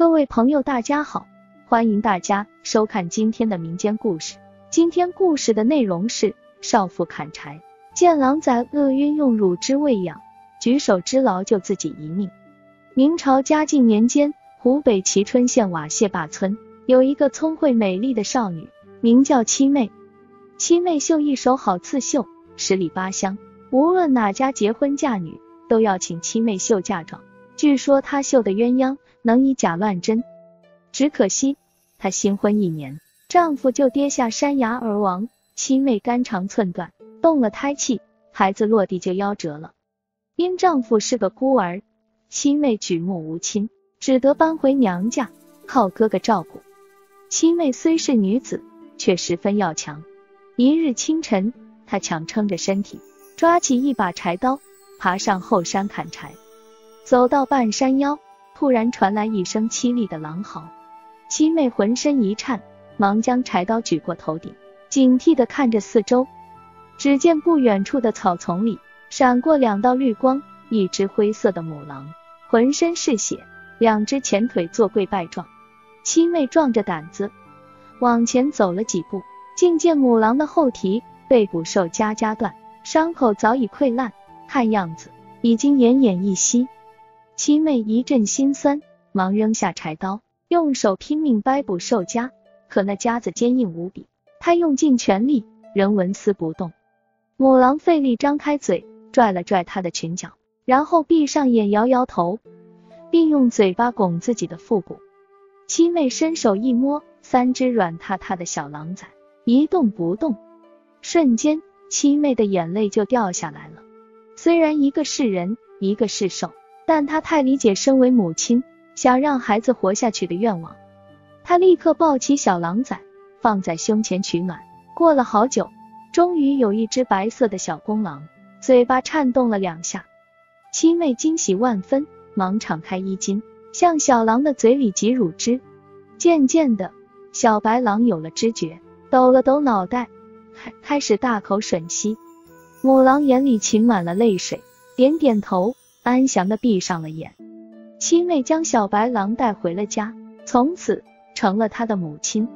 各位朋友，大家好，欢迎大家收看今天的民间故事。今天故事的内容是少妇砍柴，见狼崽饿晕，用乳汁喂养，举手之劳救自己一命。明朝嘉靖年间，湖北蕲春县瓦谢坝村有一个聪慧美丽的少女，名叫七妹。七妹绣一手好刺绣，十里八乡无论哪家结婚嫁女，都要请七妹绣嫁妆。据说她绣的鸳鸯。能以假乱真，只可惜她新婚一年，丈夫就跌下山崖而亡，七妹肝肠寸断，动了胎气，孩子落地就夭折了。因丈夫是个孤儿，七妹举目无亲，只得搬回娘家，靠哥哥照顾。七妹虽是女子，却十分要强。一日清晨，她强撑着身体，抓起一把柴刀，爬上后山砍柴，走到半山腰。突然传来一声凄厉的狼嚎，七妹浑身一颤，忙将柴刀举过头顶，警惕地看着四周。只见不远处的草丛里闪过两道绿光，一只灰色的母狼，浑身是血，两只前腿坐跪拜状。七妹壮着胆子往前走了几步，竟见母狼的后蹄、背部受夹夹断，伤口早已溃烂，看样子已经奄奄一息。七妹一阵心酸，忙扔下柴刀，用手拼命掰补兽夹，可那夹子坚硬无比，她用尽全力仍纹丝不动。母狼费力张开嘴，拽了拽她的裙角，然后闭上眼，摇摇头，并用嘴巴拱自己的腹部。七妹伸手一摸，三只软塌塌的小狼崽一动不动，瞬间，七妹的眼泪就掉下来了。虽然一个是人，一个是兽。但她太理解身为母亲想让孩子活下去的愿望，她立刻抱起小狼崽放在胸前取暖。过了好久，终于有一只白色的小公狼，嘴巴颤动了两下。七妹惊喜万分，忙敞开衣襟向小狼的嘴里挤乳汁。渐渐的，小白狼有了知觉，抖了抖脑袋，开开始大口吮吸。母狼眼里噙满了泪水，点点头。安详的闭上了眼，七妹将小白狼带回了家，从此成了他的母亲。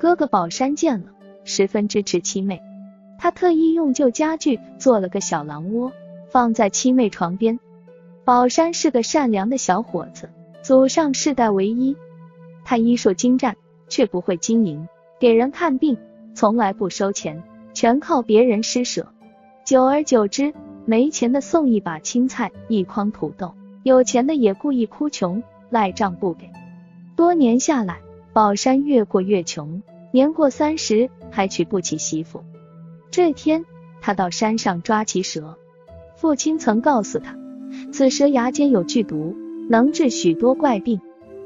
哥哥宝山见了，十分支持七妹，他特意用旧家具做了个小狼窝，放在七妹床边。宝山是个善良的小伙子，祖上世代为医，他医术精湛，却不会经营，给人看病从来不收钱，全靠别人施舍。久而久之。没钱的送一把青菜，一筐土豆；有钱的也故意哭穷，赖账不给。多年下来，宝山越过越穷，年过三十还娶不起媳妇。这天，他到山上抓起蛇，父亲曾告诉他，此蛇牙尖有剧毒，能治许多怪病。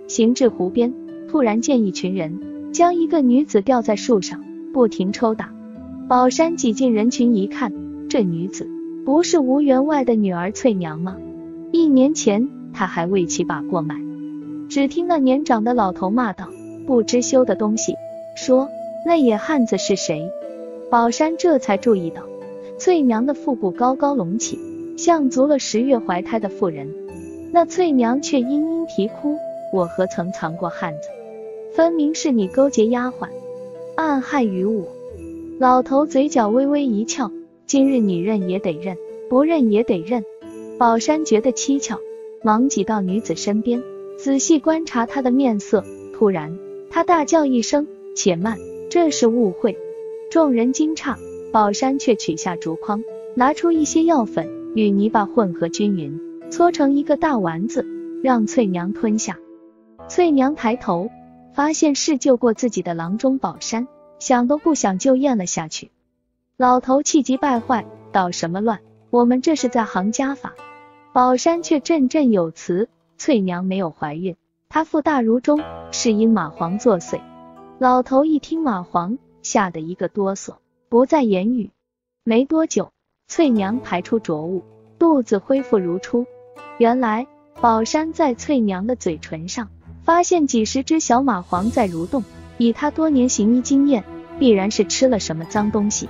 行至湖边，突然见一群人将一个女子吊在树上，不停抽打。宝山挤进人群一看，这女子。不是吴员外的女儿翠娘吗？一年前他还为其把过脉。只听那年长的老头骂道：“不知羞的东西！”说那野汉子是谁？宝山这才注意到，翠娘的腹部高高隆起，像足了十月怀胎的妇人。那翠娘却殷殷啼哭：“我何曾藏过汉子？分明是你勾结丫鬟，暗害于我。”老头嘴角微微一翘。今日你认也得认，不认也得认。宝山觉得蹊跷，忙挤到女子身边，仔细观察她的面色。突然，他大叫一声：“且慢，这是误会！”众人惊诧，宝山却取下竹筐，拿出一些药粉与泥巴混合均匀，搓成一个大丸子，让翠娘吞下。翠娘抬头，发现是救过自己的郎中宝山，想都不想就咽了下去。老头气急败坏，捣什么乱？我们这是在行家法。宝山却振振有词：翠娘没有怀孕，她腹大如钟，是因蚂蟥作祟。老头一听蚂蟥，吓得一个哆嗦，不再言语。没多久，翠娘排出浊物，肚子恢复如初。原来，宝山在翠娘的嘴唇上发现几十只小蚂蟥在蠕动，以他多年行医经验，必然是吃了什么脏东西。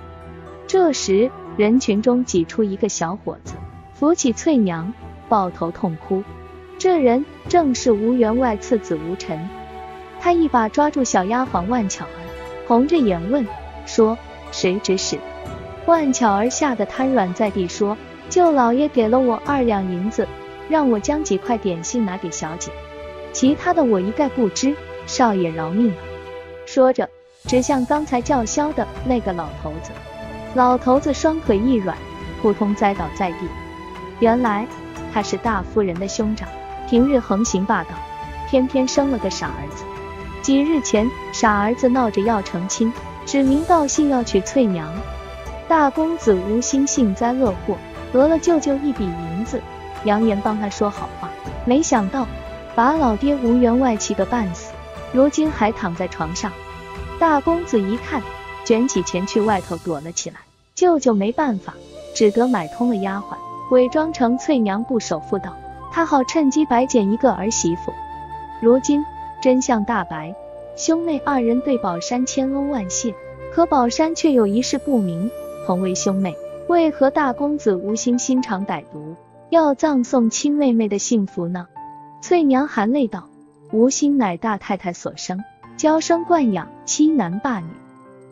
这时，人群中挤出一个小伙子，扶起翠娘，抱头痛哭。这人正是吴员外次子吴晨。他一把抓住小丫鬟万巧儿，红着眼问说：“谁指使？”万巧儿吓得瘫软在地，说：“舅老爷给了我二两银子，让我将几块点心拿给小姐，其他的我一概不知。少爷饶命！”说着，指向刚才叫嚣的那个老头子。老头子双腿一软，扑通栽倒在地。原来他是大夫人的兄长，平日横行霸道，偏偏生了个傻儿子。几日前，傻儿子闹着要成亲，指名道姓要娶翠娘。大公子无心幸灾乐祸，讹了舅舅一笔银子，扬言帮他说好话。没想到把老爹吴员外气个半死，如今还躺在床上。大公子一看，卷起钱去外头躲了起来。舅舅没办法，只得买通了丫鬟，伪装成翠娘不守妇道，他好趁机白捡一个儿媳妇。如今真相大白，兄妹二人对宝山千恩万谢，可宝山却有一事不明。同为兄妹，为何大公子吴心心肠歹毒，要葬送亲妹妹的幸福呢？翠娘含泪道：“吴心乃大太太所生，娇生惯养，欺男霸女。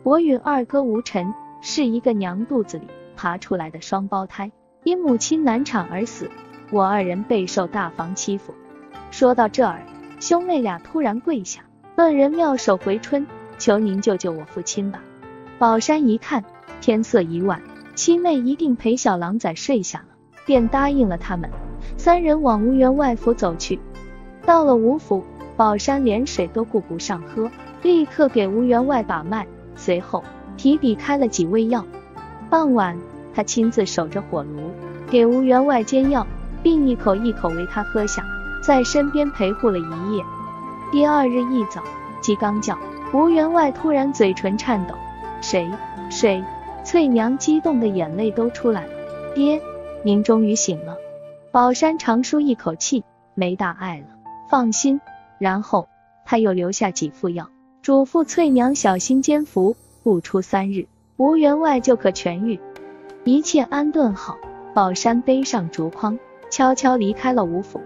我与二哥吴晨是一个娘肚子里爬出来的双胞胎，因母亲难产而死，我二人备受大房欺负。”说到这儿，兄妹俩突然跪下：“本人妙手回春，求您救救我父亲吧。”宝山一看。天色已晚，七妹一定陪小狼崽睡下了，便答应了他们。三人往吴员外府走去。到了吴府，宝山连水都顾不上喝，立刻给吴员外把脉，随后提笔开了几味药。傍晚，他亲自守着火炉，给吴员外煎药，并一口一口喂他喝下，在身边陪护了一夜。第二日一早，鸡刚叫，吴员外突然嘴唇颤抖：“谁？谁？”翠娘激动的眼泪都出来了，爹，您终于醒了。宝山长舒一口气，没大碍了，放心。然后他又留下几副药，嘱咐翠娘小心煎服，不出三日，吴员外就可痊愈。一切安顿好，宝山背上竹筐，悄悄离开了吴府。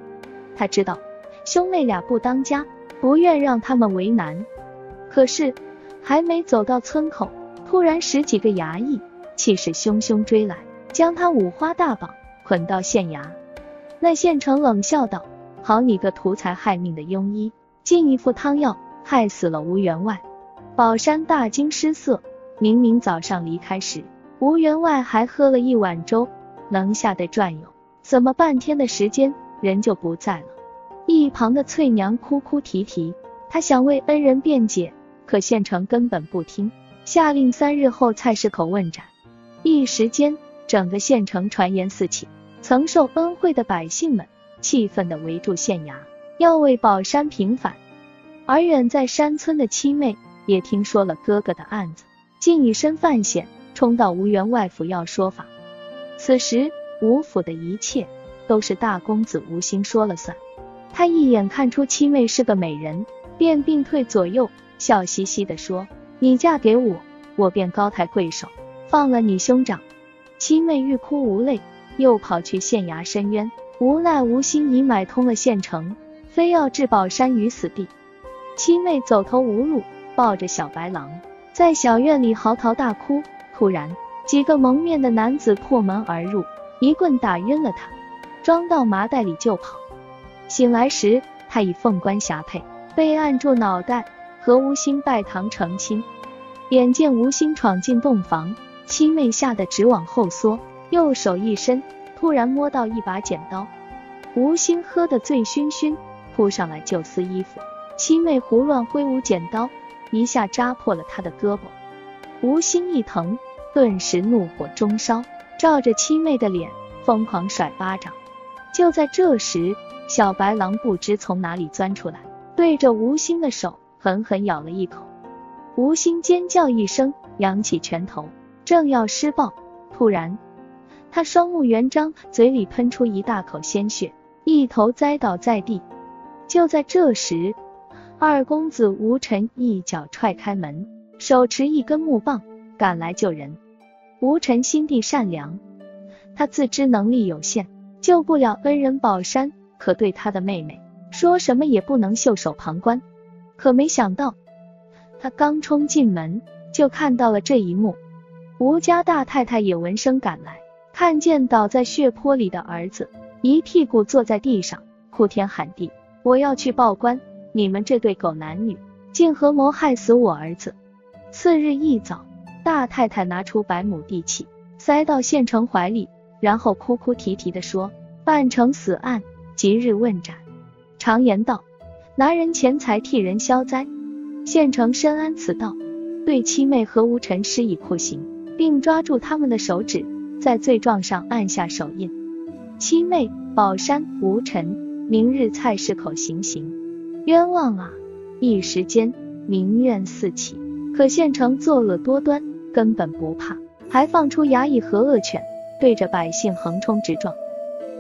他知道兄妹俩不当家，不愿让他们为难。可是还没走到村口。突然，十几个衙役气势汹汹追来，将他五花大绑，捆到县衙。那县城冷笑道：“好你个图财害命的庸医，进一副汤药，害死了吴员外。”宝山大惊失色，明明早上离开时，吴员外还喝了一碗粥，能下得转悠，怎么半天的时间人就不在了？一旁的翠娘哭哭啼啼，她想为恩人辩解，可县城根本不听。下令三日后菜市口问斩，一时间整个县城传言四起，曾受恩惠的百姓们气愤地围住县衙，要为宝山平反。而远在山村的七妹也听说了哥哥的案子，竟以身犯险，冲到吴员外府要说法。此时吴府的一切都是大公子吴兴说了算，他一眼看出七妹是个美人，便并退左右，笑嘻嘻地说。你嫁给我，我便高抬贵手，放了你兄长。七妹欲哭无泪，又跑去县衙申冤，无奈吴心已买通了县城，非要置宝山于死地。七妹走投无路，抱着小白狼在小院里嚎啕大哭。突然，几个蒙面的男子破门而入，一棍打晕了他，装到麻袋里就跑。醒来时，他已凤冠霞帔，被按住脑袋。和吴心拜堂成亲，眼见吴心闯进洞房，七妹吓得直往后缩，右手一伸，突然摸到一把剪刀。吴心喝得醉醺醺，扑上来就撕衣服，七妹胡乱挥舞剪刀，一下扎破了他的胳膊。吴昕一疼，顿时怒火中烧，照着七妹的脸疯狂甩巴掌。就在这时，小白狼不知从哪里钻出来，对着吴昕的手。狠狠咬了一口，吴昕尖叫一声，扬起拳头，正要施暴，突然他双目圆张，嘴里喷出一大口鲜血，一头栽倒在地。就在这时，二公子吴晨一脚踹开门，手持一根木棒赶来救人。吴晨心地善良，他自知能力有限，救不了恩人宝山，可对他的妹妹说什么也不能袖手旁观。可没想到，他刚冲进门，就看到了这一幕。吴家大太太也闻声赶来，看见倒在血泊里的儿子，一屁股坐在地上，哭天喊地：“我要去报官！你们这对狗男女，竟合谋害死我儿子！”次日一早，大太太拿出百亩地契，塞到县城怀里，然后哭哭啼啼地说：“办成死案，即日问斩。”常言道：“拿人钱财替人消灾。”县城深谙此道，对七妹和吴尘施以酷刑，并抓住他们的手指，在罪状上按下手印。七妹、宝山、吴尘，明日菜市口行刑，冤枉啊！一时间民怨四起。可县城作恶多端，根本不怕，还放出衙役和恶犬，对着百姓横冲直撞。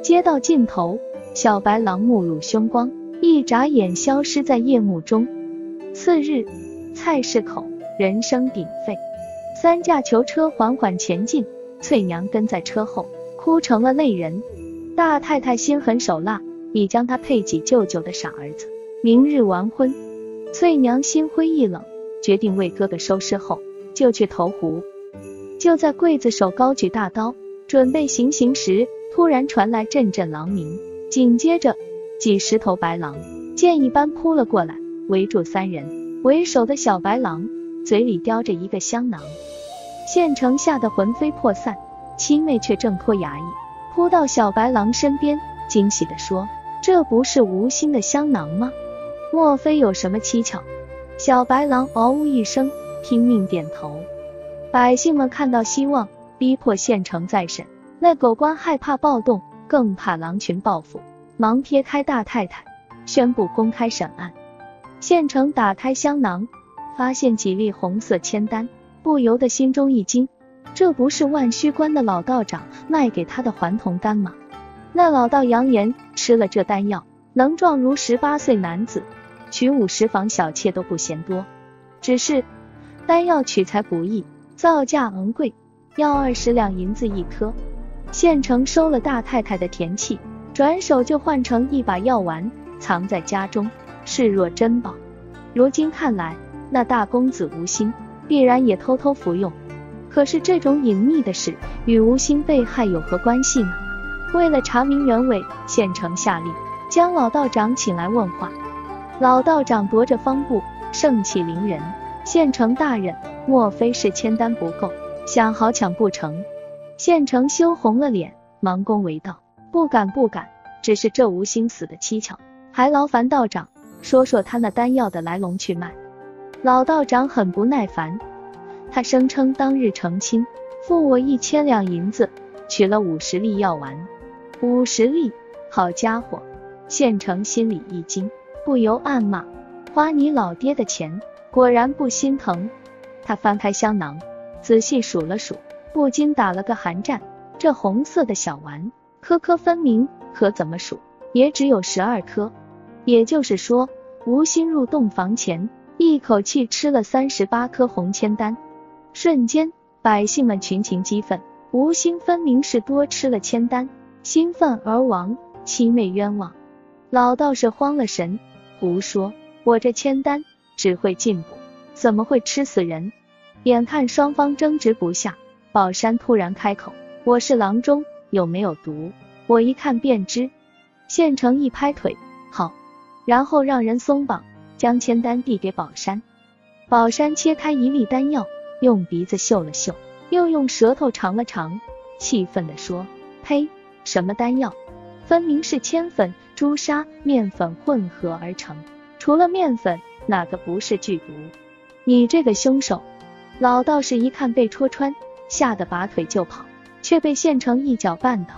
街道尽头，小白狼目露凶光，一眨眼消失在夜幕中。次日，菜市口人声鼎沸，三驾囚车缓缓前进，翠娘跟在车后，哭成了泪人。大太太心狠手辣，已将她配给舅舅的傻儿子，明日完婚。翠娘心灰意冷。决定为哥哥收尸后，就去投湖。就在刽子手高举大刀准备行刑时，突然传来阵阵狼鸣，紧接着几十头白狼箭一般扑了过来，围住三人。为首的小白狼嘴里叼着一个香囊，县城吓得魂飞魄散。七妹却挣脱衙役，扑到小白狼身边，惊喜地说：“这不是吴心的香囊吗？莫非有什么蹊跷？”小白狼嗷呜一声，拼命点头。百姓们看到希望，逼迫县城再审。那狗官害怕暴动，更怕狼群报复，忙撇开大太太，宣布公开审案。县城打开香囊，发现几粒红色签丹，不由得心中一惊：这不是万虚关的老道长卖给他的还童丹吗？那老道扬言，吃了这丹药，能壮如十八岁男子。娶五十房小妾都不嫌多，只是丹药取材不易，造价昂贵，要二十两银子一颗。县城收了大太太的田契，转手就换成一把药丸，藏在家中，视若珍宝。如今看来，那大公子吴心必然也偷偷服用。可是这种隐秘的事与吴心被害有何关系呢？为了查明原委，县城下令将老道长请来问话。老道长踱着方步，盛气凌人。县城大人，莫非是签单不够，想好抢不成？县城羞红了脸，忙恭维道：“不敢不敢，只是这无心死的蹊跷，还劳烦道长说说他那丹药的来龙去脉。”老道长很不耐烦，他声称当日成亲，付我一千两银子，取了五十粒药丸。五十粒，好家伙！县城心里一惊。不由暗骂：花你老爹的钱，果然不心疼。他翻开香囊，仔细数了数，不禁打了个寒战。这红色的小丸，颗颗分明，可怎么数也只有十二颗。也就是说，吴心入洞房前，一口气吃了三十八颗红铅丹。瞬间，百姓们群情激愤。吴心分明是多吃了铅丹，兴奋而亡，七妹冤枉。老道士慌了神。胡说！我这签丹只会进补，怎么会吃死人？眼看双方争执不下，宝山突然开口：“我是郎中，有没有毒？我一看便知。”县城一拍腿：“好！”然后让人松绑，将签丹递给宝山。宝山切开一粒丹药，用鼻子嗅了嗅，又用舌头尝了尝，气愤地说：“呸！什么丹药？分明是铅粉。”朱砂、面粉混合而成，除了面粉，哪个不是剧毒？你这个凶手！老道士一看被戳穿，吓得拔腿就跑，却被县城一脚绊倒。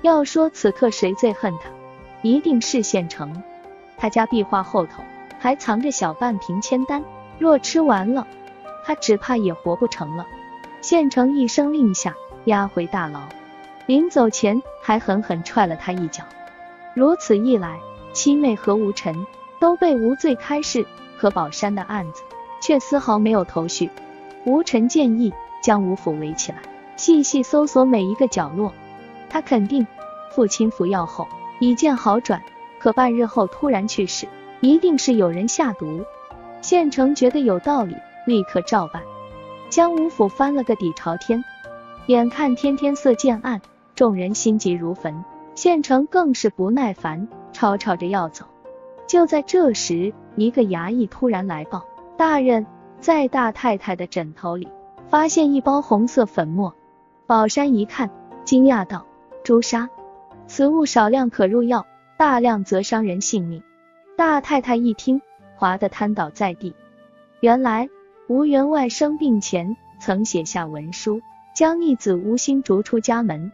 要说此刻谁最恨他，一定是县城。他家壁画后头还藏着小半瓶铅丹，若吃完了，他只怕也活不成了。县城一声令下，押回大牢，临走前还狠狠踹了他一脚。如此一来，七妹和吴尘都被无罪开释，可宝山的案子却丝毫没有头绪。吴尘建议将吴府围起来，细细搜索每一个角落。他肯定父亲服药后已见好转，可半日后突然去世，一定是有人下毒。县城觉得有道理，立刻照办，将吴府翻了个底朝天。眼看天天色渐暗，众人心急如焚，县城更是不耐烦，吵吵着要走。就在这时，一个衙役突然来报：“大人，在大太太的枕头里发现一包红色粉末。”宝山一看，惊讶道：“朱砂，此物少量可入药，大量则伤人性命。”大太太一听，滑得瘫倒在地。原来吴员外生病前曾写下文书，将逆子吴兴逐出家门。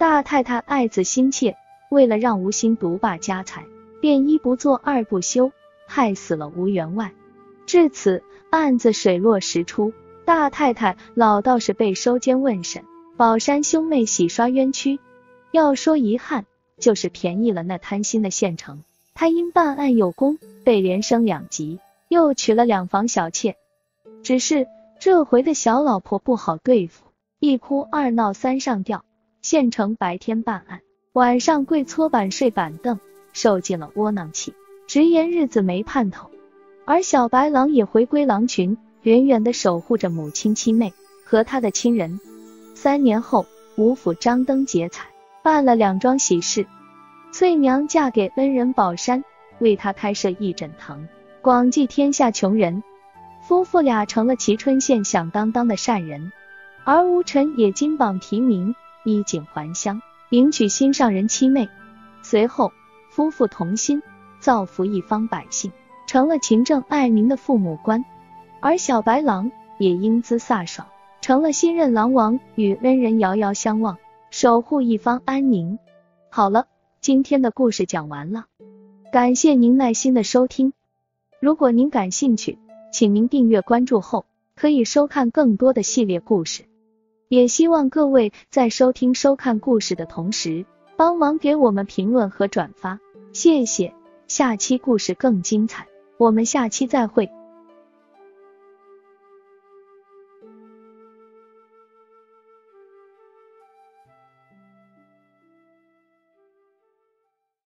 大太太爱子心切，为了让吴兴独霸家财。便一不做二不休，害死了吴员外。至此，案子水落石出，大太太、老道士被收监问审，宝山兄妹洗刷冤屈。要说遗憾，就是便宜了那贪心的县城。他因办案有功，被连升两级，又娶了两房小妾。只是这回的小老婆不好对付，一哭二闹三上吊。县城白天办案，晚上跪搓板睡板凳。受尽了窝囊气，直言日子没盼头。而小白狼也回归狼群，远远的守护着母亲七妹和他的亲人。三年后，吴府张灯结彩，办了两桩喜事。翠娘嫁给恩人宝山，为他开设义诊堂，广济天下穷人。夫妇俩成了蕲春县响当当的善人。而吴尘也金榜题名，衣锦还乡，迎娶心上人七妹。随后。夫妇同心，造福一方百姓，成了勤政爱民的父母官。而小白狼也英姿飒爽，成了新任狼王，与恩人遥遥相望，守护一方安宁。好了，今天的故事讲完了，感谢您耐心的收听。如果您感兴趣，请您订阅关注后，可以收看更多的系列故事。也希望各位在收听收看故事的同时，帮忙给我们评论和转发，谢谢。下期故事更精彩，我们下期再会。